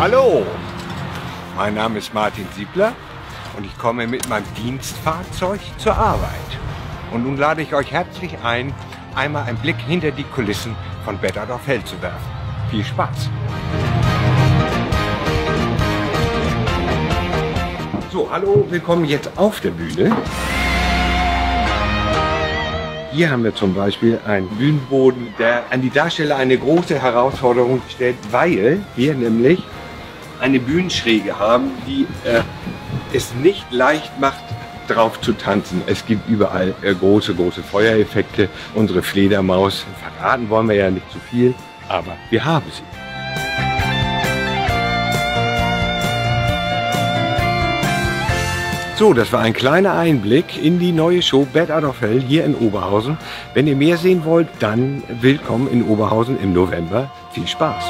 Hallo, mein Name ist Martin Siebler und ich komme mit meinem Dienstfahrzeug zur Arbeit. Und nun lade ich euch herzlich ein, einmal einen Blick hinter die Kulissen von Betterdorf Hell zu werfen. Viel Spaß! So, hallo, willkommen jetzt auf der Bühne. Hier haben wir zum Beispiel einen Bühnenboden, der an die Darsteller eine große Herausforderung stellt, weil wir nämlich eine Bühnenschräge haben, die äh, es nicht leicht macht, drauf zu tanzen. Es gibt überall äh, große, große Feuereffekte. Unsere Fledermaus, verraten wollen wir ja nicht zu viel, aber wir haben sie. So, das war ein kleiner Einblick in die neue Show Bad Out of Hell hier in Oberhausen. Wenn ihr mehr sehen wollt, dann willkommen in Oberhausen im November. Viel Spaß!